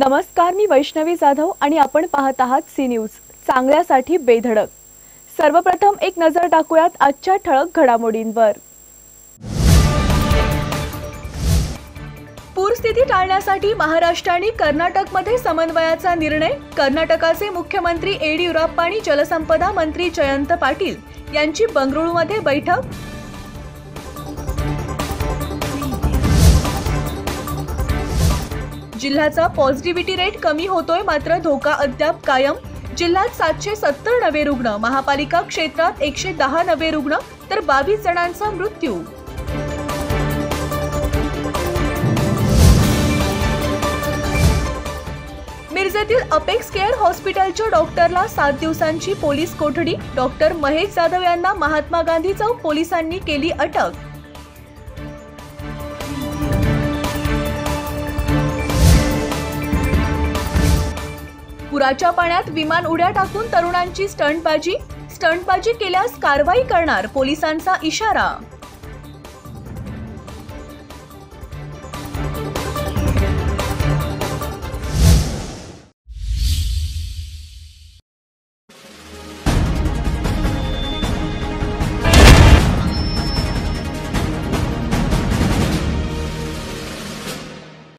नमस्कार मी वैष्णवी जाधव आणि आपण पाहत आहात सी न्यूज. चांगल्यासाठी बेधडक. सर्वप्रथम एक नजर टाकूयात आजच्या ठळक घडामोडींवर. पूरस्थिती टाळण्यासाठी महाराष्ट्र आणि कर्नाटकमध्ये समन्वयाचा निर्णय? कर्नाटकाचे मुख्यमंत्री येडियुराप्पा आणि जलसंपदा मंत्री जयंत पाटील यांची बंगळुरूमध्ये बैठक? जिल्ह्याचा पॉझिटिव्हिटी रेट कमी होतोय मात्र धोका अद्याप कायम. जिल्ह्यात सातशे सत्तर नवे रुग्ण महापालिका क्षेत्रात एकशे दहा नवे रुग्ण तर बावीस जणांचा मृत्यू. मिरजेतील अपेक्स केअर हॉस्पिटलच्या डॉक्टरला सात दिवसांची पोलीस कोठडी डॉक्टर महेश जाधव यांना महात्मा गांधी चौक पोलिसांनी केली अटक. पुराच्या पाण्यात विमान उड्या टाकून तरुणांची स्टंटबाजी स्टंटबाजी केल्यास कारवाई करणार पोलिसांचा इशारा.